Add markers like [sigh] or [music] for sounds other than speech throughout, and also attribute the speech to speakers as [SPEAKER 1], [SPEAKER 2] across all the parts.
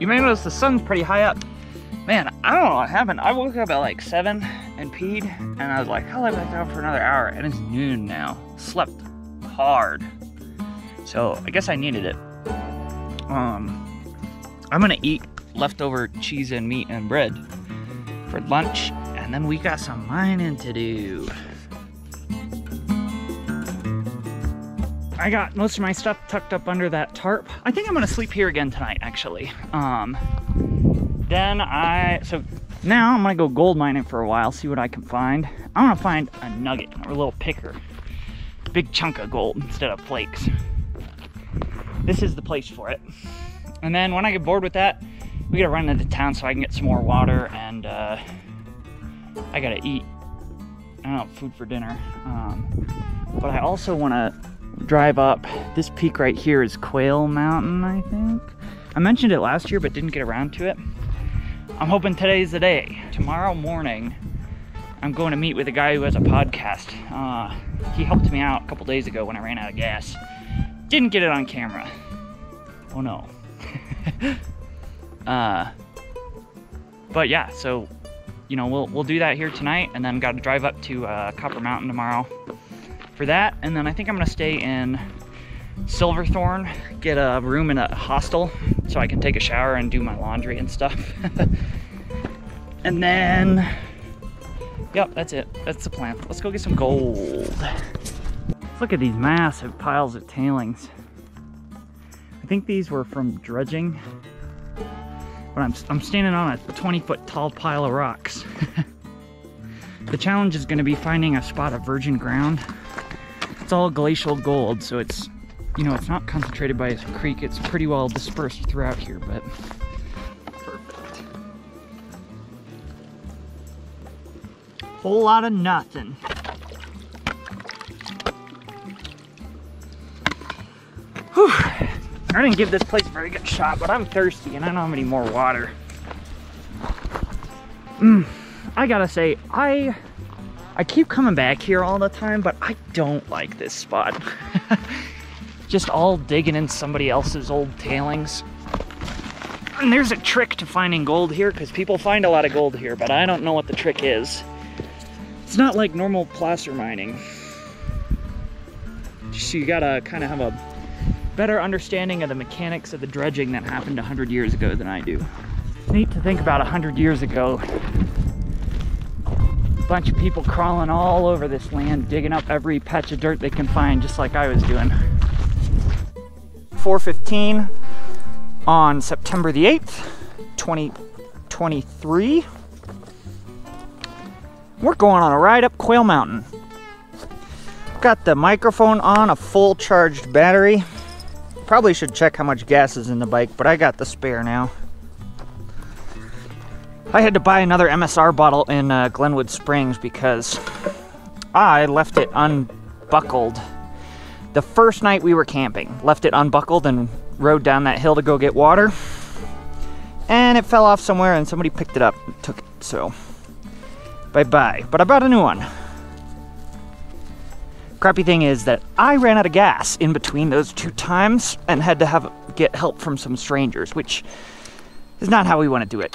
[SPEAKER 1] you may notice the sun's pretty high up. Man, I don't know what happened. I woke up at like 7 and peed, and I was like, I'll lay back down for another hour, and it's noon now. Slept hard. So I guess I needed it. Um, I'm gonna eat leftover cheese and meat and bread for lunch, and then we got some mining to do. I got most of my stuff tucked up under that tarp. I think I'm gonna sleep here again tonight, actually. Um, then I, so now I'm gonna go gold mining for a while, see what I can find. I wanna find a nugget or a little picker. Big chunk of gold instead of flakes. This is the place for it. And then when I get bored with that, we gotta run into town so I can get some more water and uh, I gotta eat, I don't know, food for dinner. Um, but I also wanna drive up. This peak right here is Quail Mountain, I think. I mentioned it last year, but didn't get around to it. I'm hoping today's the day. Tomorrow morning, I'm going to meet with a guy who has a podcast. Uh, he helped me out a couple days ago when I ran out of gas. Didn't get it on camera. Oh no. [laughs] uh, but yeah, so you know we'll we'll do that here tonight, and then got to drive up to uh, Copper Mountain tomorrow for that. And then I think I'm gonna stay in Silverthorne, get a room in a hostel so I can take a shower and do my laundry and stuff. [laughs] and then, yep, that's it. That's the plan. Let's go get some gold. Look at these massive piles of tailings. I think these were from dredging, but I'm, I'm standing on a 20 foot tall pile of rocks. [laughs] the challenge is gonna be finding a spot of virgin ground it's all glacial gold, so it's, you know, it's not concentrated by a creek. It's pretty well dispersed throughout here, but perfect. Whole lot of nothing. Whew. I didn't give this place a very good shot, but I'm thirsty and I don't have any more water. Mm, I gotta say, I I keep coming back here all the time, but I don't like this spot. [laughs] Just all digging in somebody else's old tailings. And there's a trick to finding gold here, because people find a lot of gold here, but I don't know what the trick is. It's not like normal placer mining. So you gotta kind of have a better understanding of the mechanics of the dredging that happened 100 years ago than I do. neat to think about 100 years ago, bunch of people crawling all over this land, digging up every patch of dirt they can find, just like I was doing. 415 on September the 8th, 2023. We're going on a ride up Quail Mountain. Got the microphone on, a full charged battery. Probably should check how much gas is in the bike, but I got the spare now. I had to buy another MSR bottle in uh, Glenwood Springs because I left it unbuckled the first night we were camping. Left it unbuckled and rode down that hill to go get water. And it fell off somewhere and somebody picked it up and took it. So, bye bye. But I bought a new one. Crappy thing is that I ran out of gas in between those two times and had to have get help from some strangers, which is not how we want to do it.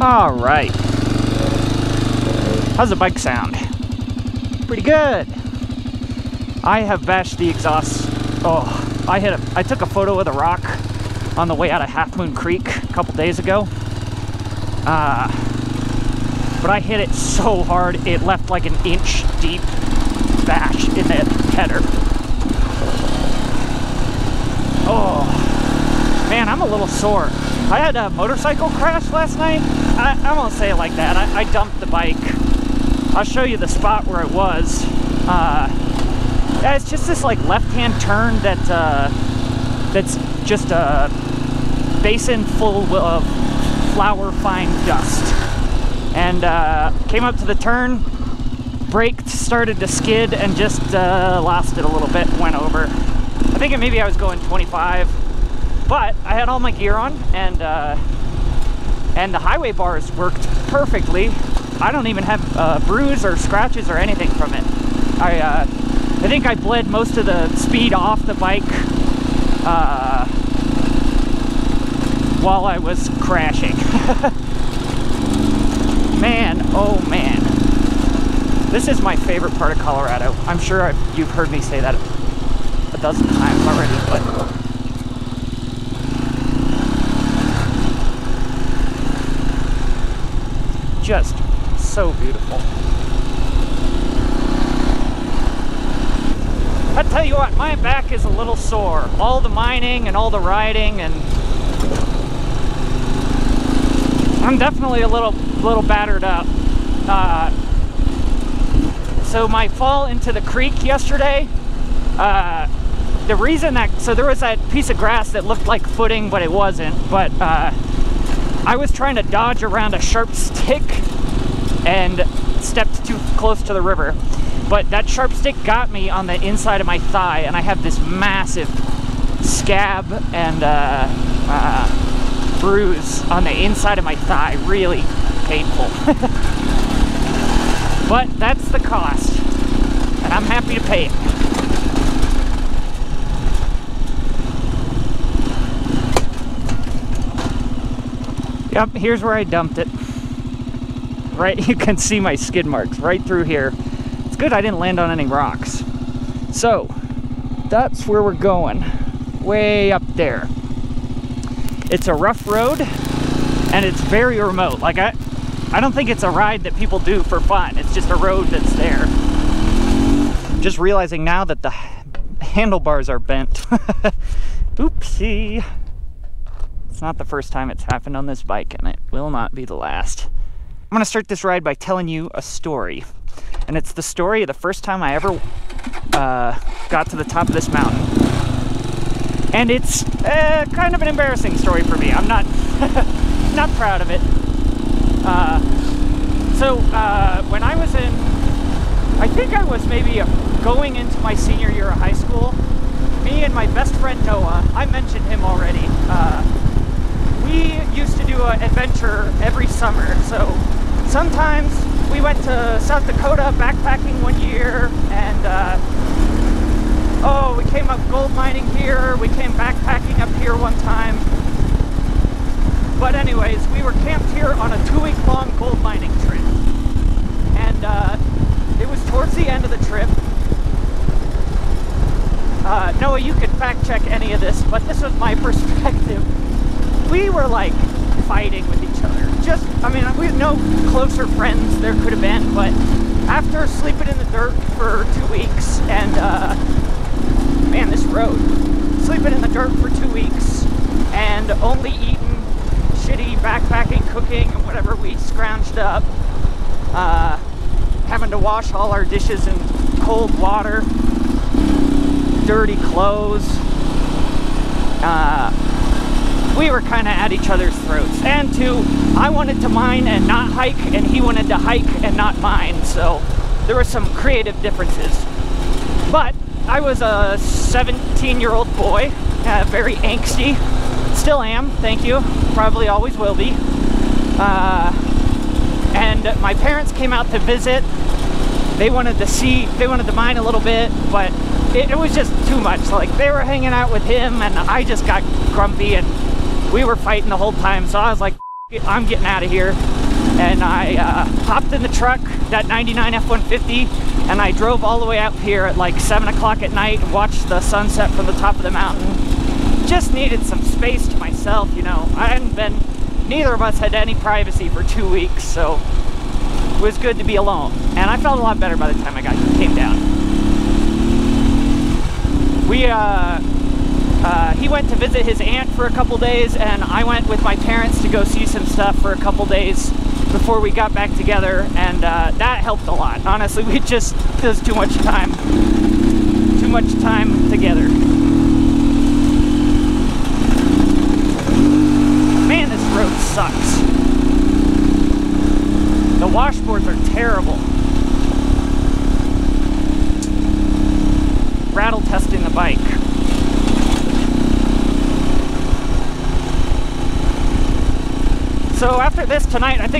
[SPEAKER 1] All right. How's the bike sound? Pretty good. I have bashed the exhaust. Oh, I hit a, I took a photo of the rock on the way out of Half Moon Creek a couple days ago. Uh, but I hit it so hard it left like an inch deep bash in the header. Oh, sore. I had a motorcycle crash last night. I, won't say it like that. I, I, dumped the bike. I'll show you the spot where it was. Uh, it's just this like left-hand turn that uh, that's just a basin full of flour fine dust. And uh, came up to the turn, braked, started to skid, and just uh, lost it a little bit, went over. I think maybe I was going 25 but I had all my gear on and uh, and the highway bars worked perfectly. I don't even have uh, bruise or scratches or anything from it. I uh, I think I bled most of the speed off the bike uh, while I was crashing. [laughs] man, oh man. This is my favorite part of Colorado. I'm sure I've, you've heard me say that a dozen times already, but just so beautiful. I tell you what, my back is a little sore. All the mining and all the riding and I'm definitely a little little battered up. Uh, so my fall into the creek yesterday, uh, the reason that, so there was that piece of grass that looked like footing, but it wasn't, but uh, I was trying to dodge around a sharp stick and stepped too close to the river. But that sharp stick got me on the inside of my thigh, and I have this massive scab and uh, uh, bruise on the inside of my thigh. Really painful. [laughs] but that's the cost, and I'm happy to pay it. Yep, here's where I dumped it. Right, [laughs] you can see my skid marks right through here It's good I didn't land on any rocks. So, that's where we're going. Way up there. It's a rough road, and it's very remote. Like, I, I don't think it's a ride that people do for fun. It's just a road that's there. Just realizing now that the handlebars are bent. [laughs] Oopsie. It's not the first time it's happened on this bike, and it will not be the last. I'm gonna start this ride by telling you a story and it's the story of the first time I ever uh, got to the top of this mountain. And it's uh, kind of an embarrassing story for me. I'm not [laughs] not proud of it. Uh, so uh, when I was in, I think I was maybe going into my senior year of high school. Me and my best friend Noah, I mentioned him already. We used to do an adventure every summer. So sometimes we went to South Dakota backpacking one year and uh, oh we came up gold mining here we came backpacking up here one time. But anyways we were camped here on a two week long gold mining trip. And uh, it was towards the end of the trip. Uh, Noah you could fact check any of this but this was my [laughs] perspective we were like fighting with each other. Just, I mean, we had no closer friends there could have been, but after sleeping in the dirt for two weeks and, uh, man, this road, sleeping in the dirt for two weeks and only eating shitty backpacking, cooking, and whatever we scrounged up, uh, having to wash all our dishes in cold water, dirty clothes, uh, we were kind of at each other's throats. And two, I wanted to mine and not hike, and he wanted to hike and not mine, so there were some creative differences. But I was a 17 year old boy, uh, very angsty. Still am, thank you. Probably always will be. Uh, and my parents came out to visit. They wanted to see, they wanted to mine a little bit, but it, it was just too much. Like they were hanging out with him and I just got grumpy and we were fighting the whole time. So I was like, I'm getting out of here. And I uh, hopped in the truck, that 99 F-150, and I drove all the way up here at like 7 o'clock at night and watched the sunset from the top of the mountain. Just needed some space to myself, you know. I hadn't been, neither of us had any privacy for two weeks, so it was good to be alone. And I felt a lot better by the time I got came down. We, uh, uh, he went to visit his aunt for a couple days, and I went with my parents to go see some stuff for a couple days before we got back together, and uh, that helped a lot. Honestly, [laughs] we just, there's too much time, too much time together.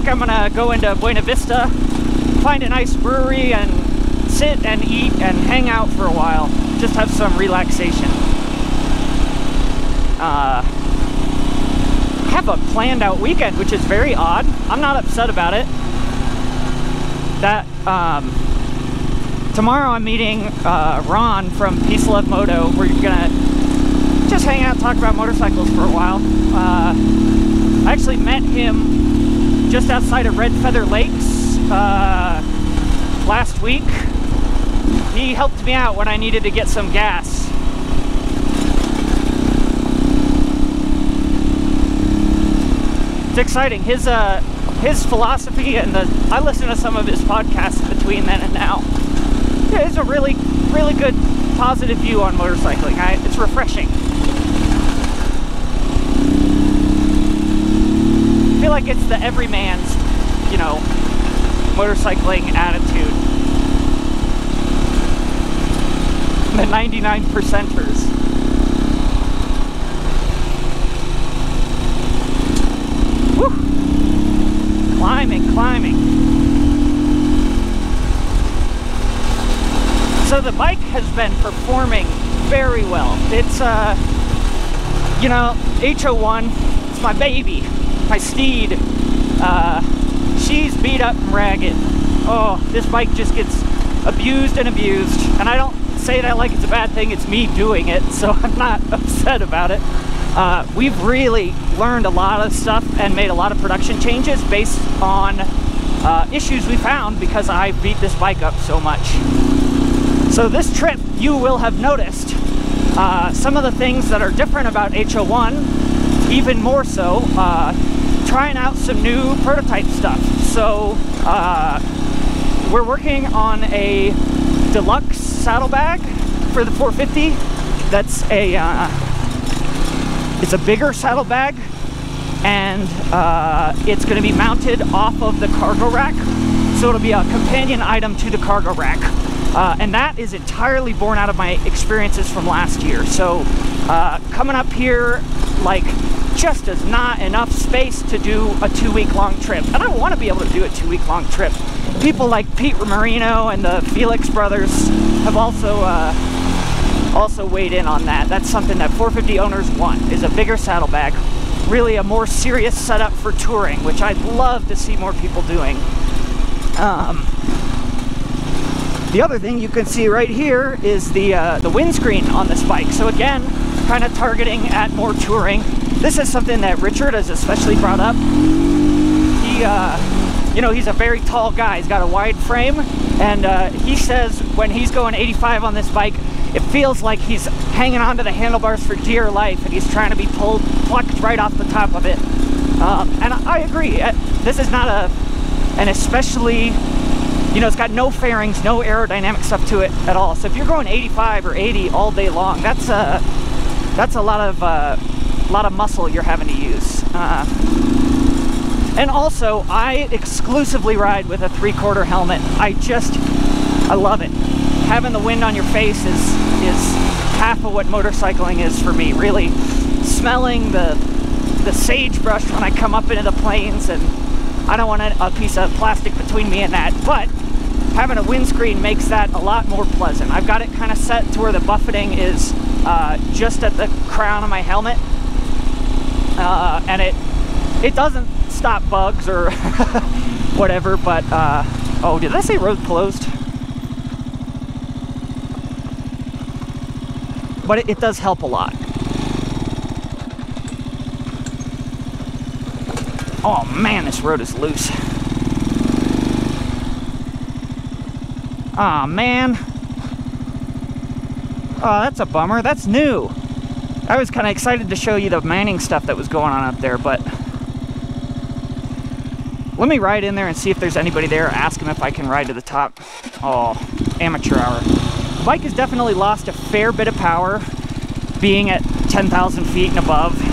[SPEAKER 1] think I'm gonna go into Buena Vista, find a nice brewery and sit and eat and hang out for a while. Just have some relaxation. Uh, have a planned out weekend, which is very odd. I'm not upset about it. That, um, tomorrow I'm meeting uh, Ron from Peace Love Moto. We're gonna just hang out, talk about motorcycles for a while. Uh, I actually met him just outside of Red Feather Lakes uh, last week. He helped me out when I needed to get some gas. It's exciting. His uh, his philosophy and the I listen to some of his podcasts between then and now. Yeah, it's a really really good positive view on motorcycling. I, it's refreshing. Feel like it's the everyman's, you know, motorcycling attitude. The 99 percenters. Woo! Climbing, climbing. So the bike has been performing very well. It's, uh, you know, HO1, it's my baby, my steed. Uh, she's beat up and ragged. Oh, this bike just gets abused and abused. And I don't say that like it's a bad thing, it's me doing it, [laughs] so I'm not [laughs] upset about it. Uh, we've really learned a lot of stuff and made a lot of production changes based on uh, issues we found because I beat this bike up so much. So this trip, you will have noticed uh, some of the things that are different about H01, even more so, uh, trying out some new prototype stuff. So uh, we're working on a deluxe saddlebag for the 450. That's a uh, it's a bigger saddlebag, and uh, it's going to be mounted off of the cargo rack. So it'll be a companion item to the cargo rack. Uh, and that is entirely born out of my experiences from last year. So uh, coming up here, like just is not enough space to do a two week long trip. And I want to be able to do a two week long trip. People like Pete Marino and the Felix brothers have also uh, also weighed in on that. That's something that 450 owners want, is a bigger saddlebag. Really a more serious setup for touring, which I'd love to see more people doing. Um, the other thing you can see right here is the, uh, the windscreen on this bike. So again, kind of targeting at more touring. This is something that Richard has especially brought up. He, uh, you know, he's a very tall guy. He's got a wide frame, and uh, he says when he's going 85 on this bike, it feels like he's hanging onto the handlebars for dear life, and he's trying to be pulled, plucked right off the top of it. Um, and I agree. Uh, this is not a an especially you know, it's got no fairings, no aerodynamic stuff to it at all. So if you're going 85 or 80 all day long, that's a that's a lot of uh, lot of muscle you're having to use. Uh, and also, I exclusively ride with a three-quarter helmet. I just, I love it. Having the wind on your face is is half of what motorcycling is for me. Really, smelling the the sagebrush when I come up into the plains and I don't want a, a piece of plastic between me and that, but having a windscreen makes that a lot more pleasant. I've got it kind of set to where the buffeting is uh, just at the crown of my helmet, uh, and it it doesn't stop bugs or [laughs] whatever, but uh, oh, did I say road closed? But it, it does help a lot. Oh man, this road is loose. Aw oh, man. Oh, that's a bummer. That's new. I was kind of excited to show you the Manning stuff that was going on up there, but let me ride in there and see if there's anybody there. Ask them if I can ride to the top. Oh, amateur hour. The bike has definitely lost a fair bit of power being at 10,000 feet and above.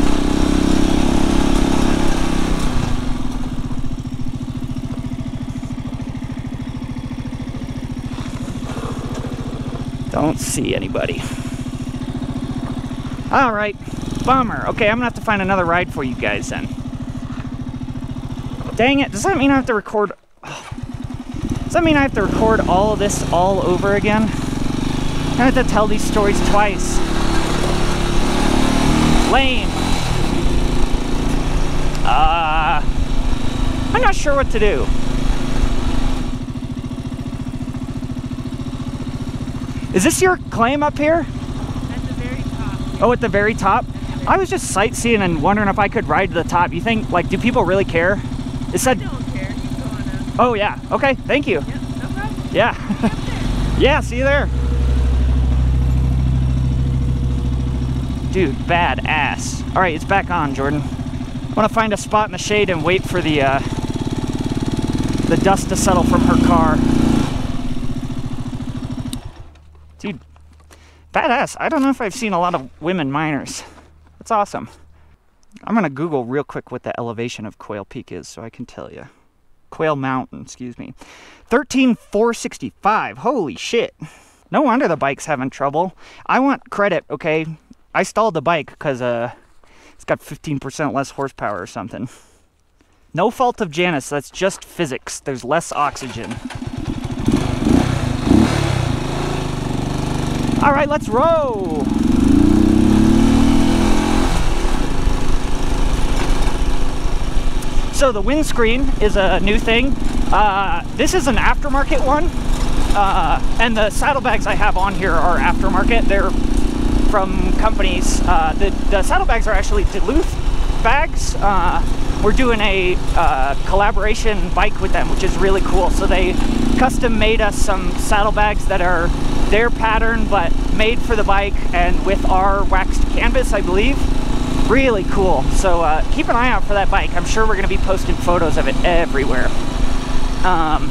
[SPEAKER 1] Don't see anybody. All right, bummer. Okay, I'm gonna have to find another ride for you guys then. Dang it, does that mean I have to record... Does that mean I have to record all of this all over again? I have to tell these stories twice. Lame. Uh, I'm not sure what to do. Is this your claim up here?
[SPEAKER 2] At the very top.
[SPEAKER 1] Oh, at the very top? I was just sightseeing and wondering if I could ride to the top. You think, like, do people really care? It said,
[SPEAKER 2] I don't care. Keep going up.
[SPEAKER 1] oh yeah, okay, thank you.
[SPEAKER 2] Yep, no problem.
[SPEAKER 1] Yeah. [laughs] yeah, see you there. Dude, bad ass. All right, it's back on, Jordan. I want to find a spot in the shade and wait for the uh, the dust to settle from her car. Dude, badass. I don't know if I've seen a lot of women miners. That's awesome. I'm gonna Google real quick what the elevation of Quail Peak is so I can tell you. Quail Mountain, excuse me. 13465. Holy shit. No wonder the bike's having trouble. I want credit, okay? I stalled the bike because uh, it's got 15% less horsepower or something. No fault of Janus, that's just physics. There's less oxygen. All right, let's row. So the windscreen is a new thing. Uh, this is an aftermarket one, uh, and the saddlebags I have on here are aftermarket. They're from companies. Uh, the, the saddlebags are actually Duluth bags. We're doing a uh, collaboration bike with them, which is really cool. So they custom made us some saddlebags that are their pattern, but made for the bike and with our waxed canvas, I believe really cool. So uh, keep an eye out for that bike. I'm sure we're going to be posting photos of it everywhere. Um,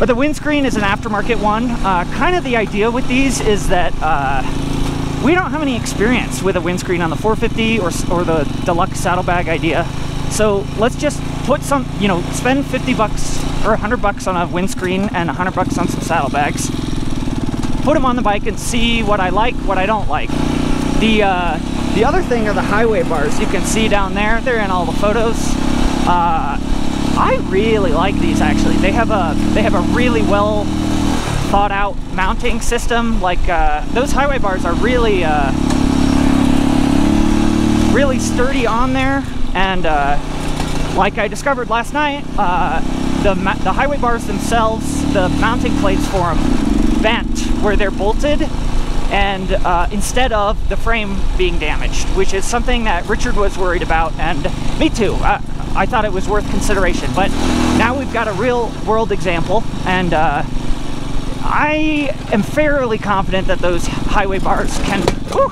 [SPEAKER 1] but the windscreen is an aftermarket one. Uh, kind of the idea with these is that uh, we don't have any experience with a windscreen on the 450 or, or the deluxe saddlebag idea. So let's just put some, you know, spend 50 bucks or 100 bucks on a windscreen and 100 bucks on some saddlebags. Put them on the bike and see what I like, what I don't like. The uh, the other thing are the highway bars. You can see down there. They're in all the photos. Uh, I really like these actually. They have a they have a really well thought out mounting system. Like uh, those highway bars are really uh, really sturdy on there, and uh, like I discovered last night, uh, the the highway bars themselves, the mounting plates for them, bent where they're bolted and uh, instead of the frame being damaged, which is something that Richard was worried about, and me too. I, I thought it was worth consideration, but now we've got a real world example, and uh, I am fairly confident that those highway bars can whew,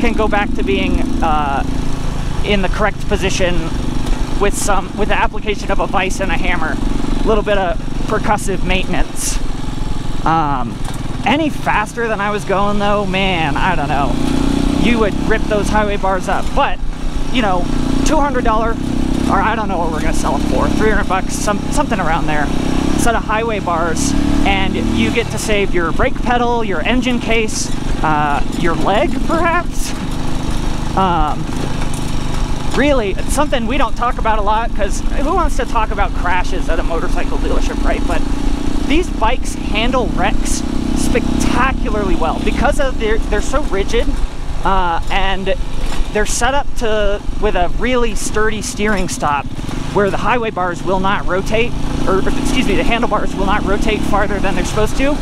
[SPEAKER 1] can go back to being uh, in the correct position with some with the application of a vise and a hammer, a little bit of percussive maintenance. Um, any faster than I was going though, man, I don't know. You would rip those highway bars up. But, you know, $200, or I don't know what we're gonna sell them for, 300 bucks, some, something around there. Set of highway bars, and you get to save your brake pedal, your engine case, uh, your leg perhaps. Um, really, it's something we don't talk about a lot because who wants to talk about crashes at a motorcycle dealership, right? But these bikes handle wrecks spectacularly well because of they're, they're so rigid uh, and they're set up to with a really sturdy steering stop where the highway bars will not rotate or excuse me the handlebars will not rotate farther than they're supposed to.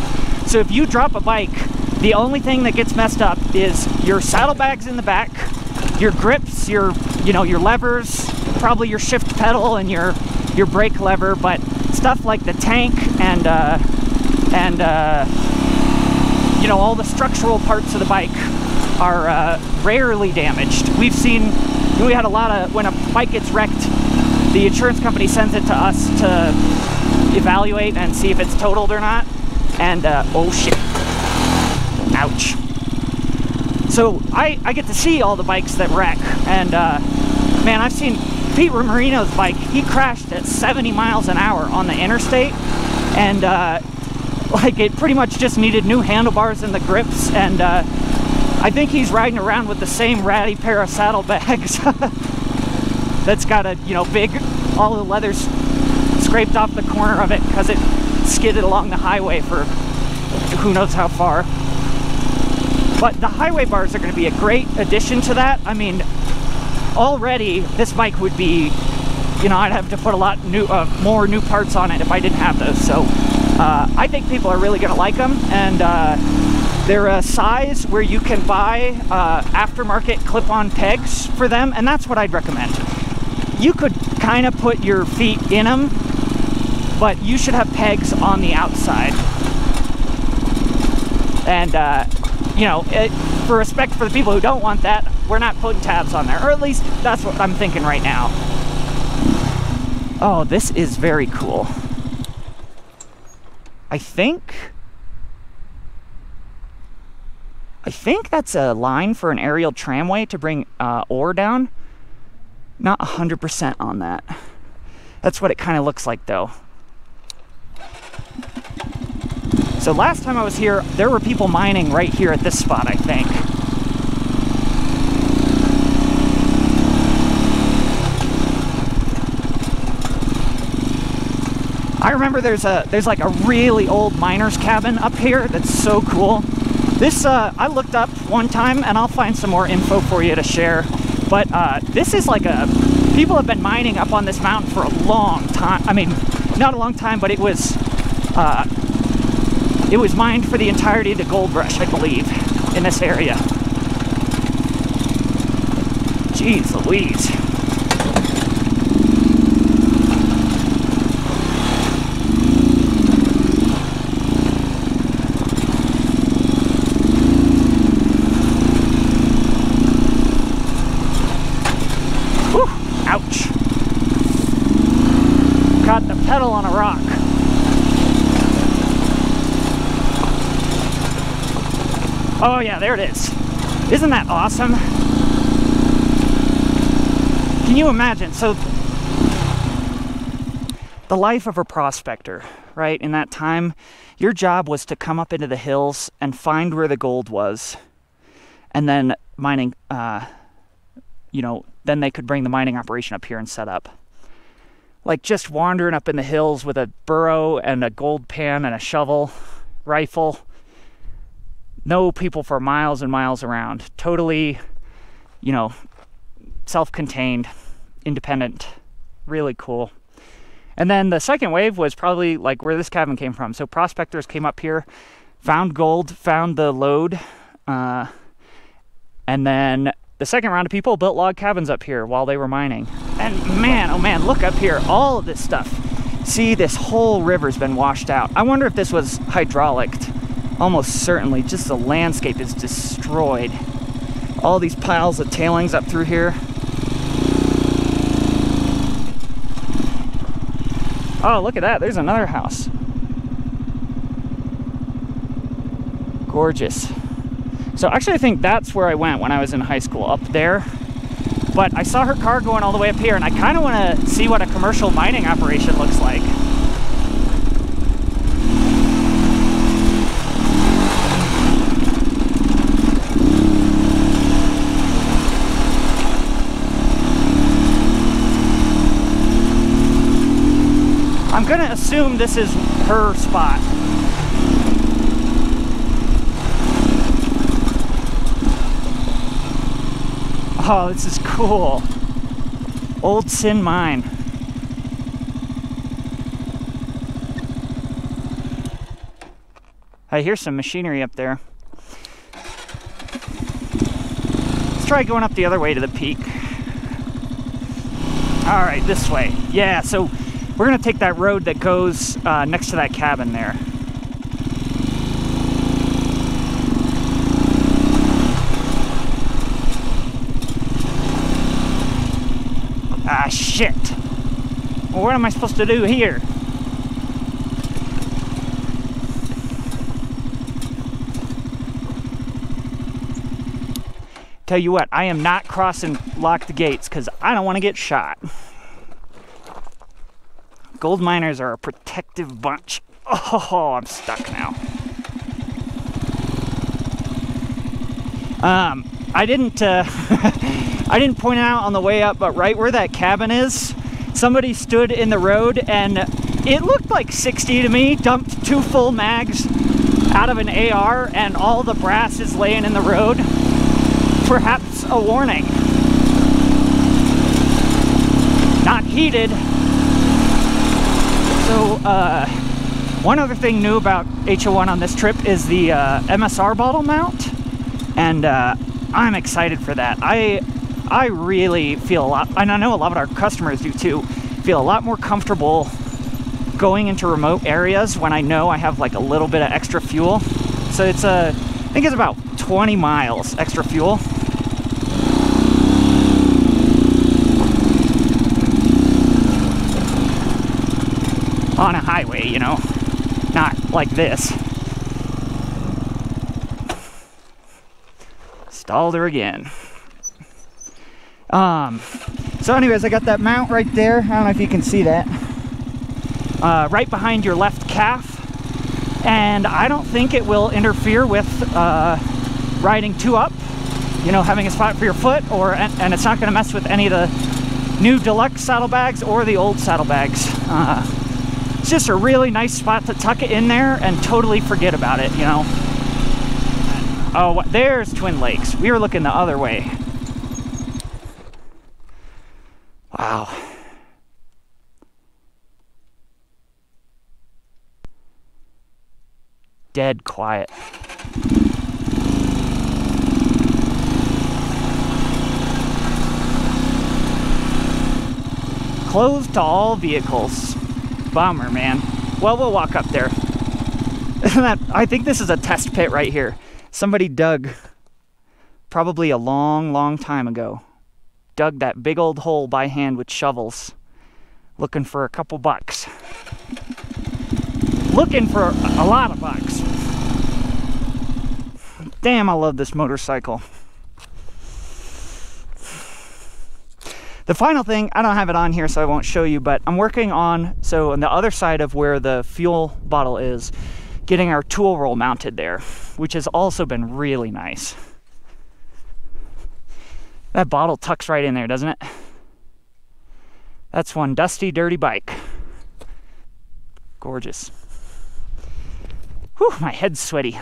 [SPEAKER 1] So if you drop a bike the only thing that gets messed up is your saddlebags in the back your grips your you know your levers probably your shift pedal and your your brake lever but stuff like the tank and uh, and uh, you know, all the structural parts of the bike are uh, rarely damaged. We've seen, we had a lot of, when a bike gets wrecked, the insurance company sends it to us to evaluate and see if it's totaled or not. And, uh, oh shit. Ouch. So I, I get to see all the bikes that wreck. And, uh, man, I've seen Pete Marino's bike. He crashed at 70 miles an hour on the interstate. And, uh, like it pretty much just needed new handlebars and the grips and uh, I think he's riding around with the same ratty pair of saddlebags. [laughs] That's got a you know big all the leathers scraped off the corner of it because it skidded along the highway for who knows how far. But the highway bars are going to be a great addition to that. I mean already this bike would be you know, I'd have to put a lot new, uh, more new parts on it if I didn't have those. So uh, I think people are really gonna like them, and uh, they're a size where you can buy uh, aftermarket clip-on pegs for them, and that's what I'd recommend. You could kind of put your feet in them, but you should have pegs on the outside. And uh, you know, it, for respect for the people who don't want that, we're not putting tabs on there, or at least that's what I'm thinking right now. Oh, this is very cool. I think I think that's a line for an aerial tramway to bring uh, ore down. Not 100% on that. That's what it kind of looks like though. So last time I was here, there were people mining right here at this spot, I think. I remember there's a there's like a really old miner's cabin up here that's so cool. This uh, I looked up one time, and I'll find some more info for you to share. But uh, this is like a people have been mining up on this mountain for a long time. I mean, not a long time, but it was uh, it was mined for the entirety of the gold rush, I believe, in this area. Jeez Louise. Whew, ouch. Caught the pedal on a rock. Oh yeah, there it is. Isn't that awesome? Can you imagine? So, the life of a prospector, right? In that time, your job was to come up into the hills and find where the gold was, and then mining, uh, you know, then they could bring the mining operation up here and set up. Like just wandering up in the hills with a burro and a gold pan and a shovel, rifle no people for miles and miles around. Totally, you know, self contained, independent, really cool. And then the second wave was probably like where this cabin came from. So prospectors came up here, found gold, found the lode, uh, and then the second round of people built log cabins up here while they were mining. And man, oh man, look up here, all of this stuff. See, this whole river's been washed out. I wonder if this was hydraulic almost certainly just the landscape is destroyed. All these piles of tailings up through here. Oh look at that there's another house. Gorgeous. So actually I think that's where I went when I was in high school up there. But I saw her car going all the way up here and I kind of want to see what a commercial mining operation looks like I'm gonna assume this is her spot. Oh, this is cool. Old Sin Mine. I hear some machinery up there. Let's try going up the other way to the peak. All right, this way. Yeah, so we're gonna take that road that goes uh, next to that cabin there. Ah, shit. Well, what am I supposed to do here? Tell you what, I am not crossing locked gates because I don't want to get shot. [laughs] Gold miners are a protective bunch. Oh, I'm stuck now. Um, I didn't, uh, [laughs] I didn't point out on the way up, but right where that cabin is, somebody stood in the road and it looked like 60 to me, dumped two full mags out of an AR and all the brass is laying in the road. Perhaps a warning. not heated. Uh, one other thing new about HO1 on this trip is the uh, MSR bottle mount, and uh, I'm excited for that. I I really feel a lot, and I know a lot of our customers do too, feel a lot more comfortable going into remote areas when I know I have like a little bit of extra fuel. So it's a, I think it's about 20 miles extra fuel. On a highway, you know, not like this. Stalled her again. Um, so anyways, I got that mount right there. I don't know if you can see that. Uh, right behind your left calf. And I don't think it will interfere with uh, riding two up, you know, having a spot for your foot, or and it's not going to mess with any of the new deluxe saddlebags or the old saddlebags. Uh, it's just a really nice spot to tuck it in there and totally forget about it, you know. Oh, there's Twin Lakes. We were looking the other way. Wow. Dead quiet. Closed to all vehicles. Bummer, man. Well, we'll walk up there. [laughs] I think this is a test pit right here. Somebody dug probably a long, long time ago. Dug that big old hole by hand with shovels, looking for a couple bucks. Looking for a lot of bucks. Damn, I love this motorcycle. The final thing, I don't have it on here so I won't show you, but I'm working on, so on the other side of where the fuel bottle is, getting our tool roll mounted there, which has also been really nice. That bottle tucks right in there, doesn't it? That's one dusty, dirty bike. Gorgeous. Whew, my head's sweaty.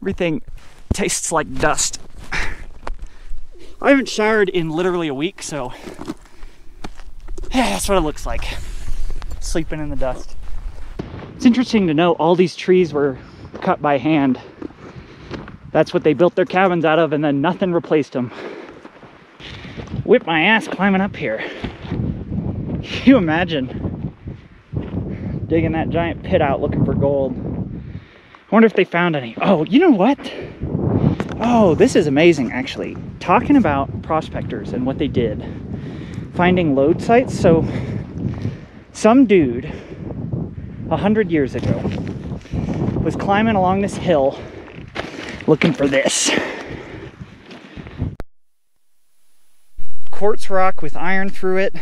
[SPEAKER 1] Everything tastes like dust. I haven't showered in literally a week, so yeah, that's what it looks like. Sleeping in the dust. It's interesting to know all these trees were cut by hand. That's what they built their cabins out of, and then nothing replaced them. Whip my ass climbing up here. Can [laughs] you imagine digging that giant pit out looking for gold? I wonder if they found any. Oh, you know what? Oh, this is amazing actually. Talking about prospectors and what they did. Finding lode sites. So some dude a hundred years ago was climbing along this hill looking for this. Quartz rock with iron through it.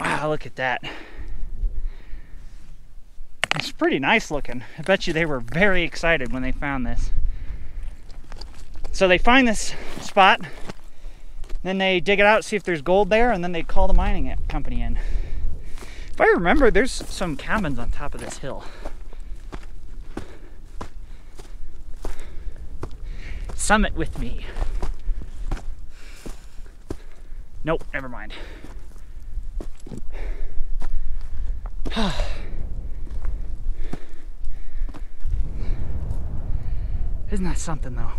[SPEAKER 1] Wow, look at that. It's pretty nice looking. I bet you they were very excited when they found this. So they find this spot, then they dig it out, see if there's gold there, and then they call the mining company in. If I remember, there's some cabins on top of this hill. Summit with me. Nope, never mind. [sighs] Isn't that something though?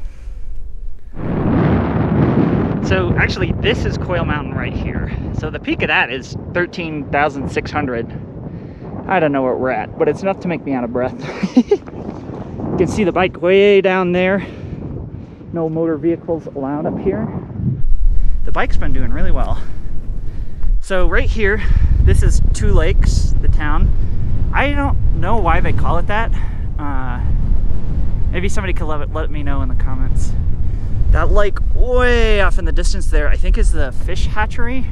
[SPEAKER 1] So actually this is Quail Mountain right here. So the peak of that is 13,600. I don't know where we're at, but it's enough to make me out of breath. [laughs] you can see the bike way down there. No motor vehicles allowed up here. The bike's been doing really well. So right here, this is Two Lakes, the town. I don't know why they call it that. Uh, Maybe somebody could let, let me know in the comments. That lake way off in the distance there, I think is the fish hatchery.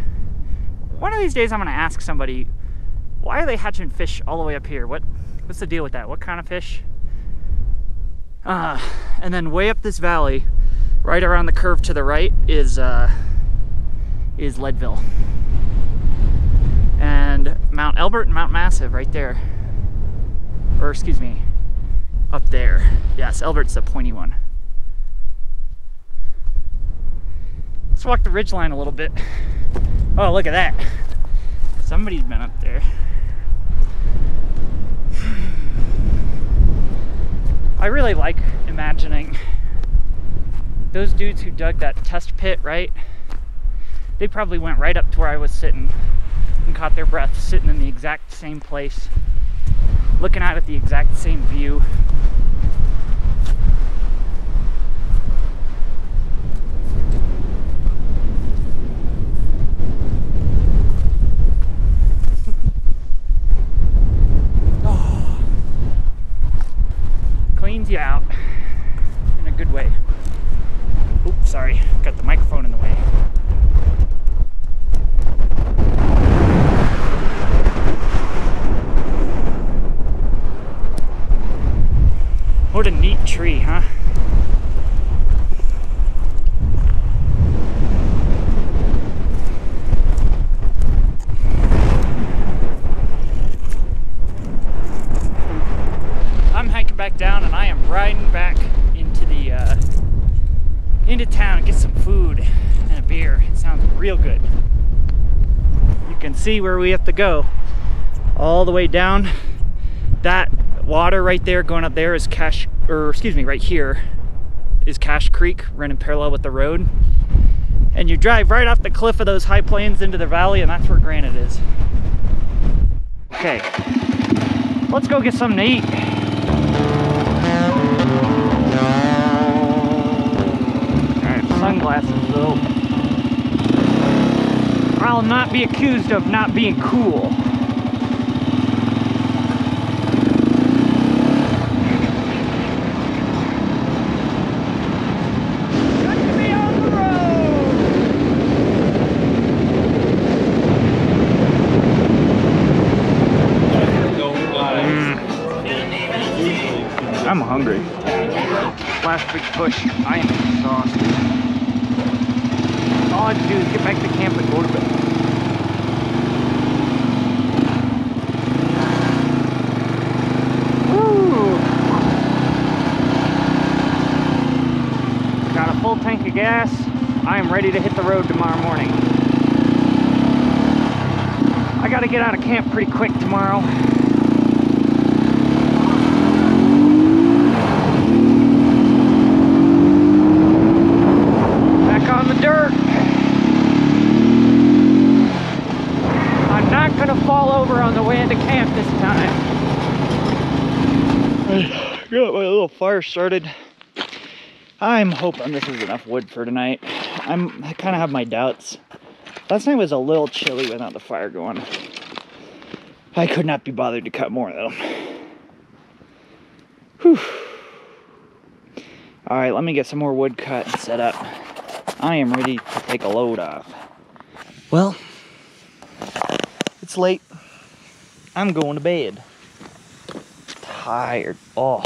[SPEAKER 1] One of these days I'm gonna ask somebody, why are they hatching fish all the way up here? What, What's the deal with that? What kind of fish? Uh, and then way up this valley, right around the curve to the right is, uh, is Leadville. And Mount Elbert and Mount Massive right there. Or excuse me, up there. Yes, Elbert's the pointy one. Let's walk the ridge line a little bit. Oh, look at that. Somebody's been up there. I really like imagining those dudes who dug that test pit, right? They probably went right up to where I was sitting and caught their breath sitting in the exact same place, looking out at the exact same view. You out in a good way. Oops, sorry, got the microphone in the way. What a neat tree, huh? I'm hiking back down and I am riding back into the uh, into town, get some food and a beer. It sounds real good. You can see where we have to go. All the way down. That water right there going up there is Cache, or excuse me, right here is Cache Creek running parallel with the road. And you drive right off the cliff of those high plains into the valley and that's where Granite is. Okay, let's go get something to eat. Sunglasses though. I'll not be accused of not being cool. Good to be on the road! I'm hungry. Last big push. I am exhausted. All I have to do is get back to camp and go to bed. Woo! Got a full tank of gas. I am ready to hit the road tomorrow morning. I gotta get out of camp pretty quick tomorrow. Back on the dirt. I'm not gonna fall over on the way into camp this time. [sighs] I got my little fire started. I'm hoping this is enough wood for tonight. I'm I kind of have my doubts. Last night was a little chilly without the fire going. I could not be bothered to cut more though. Whew. All right, let me get some more wood cut and set up. I am ready to take a load off. Well, it's late. I'm going to bed. Tired. Oh,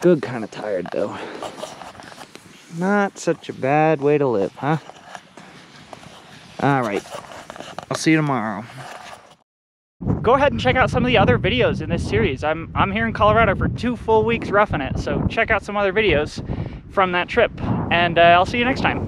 [SPEAKER 1] good kind of tired though. Not such a bad way to live, huh? All right. I'll see you tomorrow. Go ahead and check out some of the other videos in this series. I'm I'm here in Colorado for two full weeks roughing it, so check out some other videos from that trip, and uh, I'll see you next time.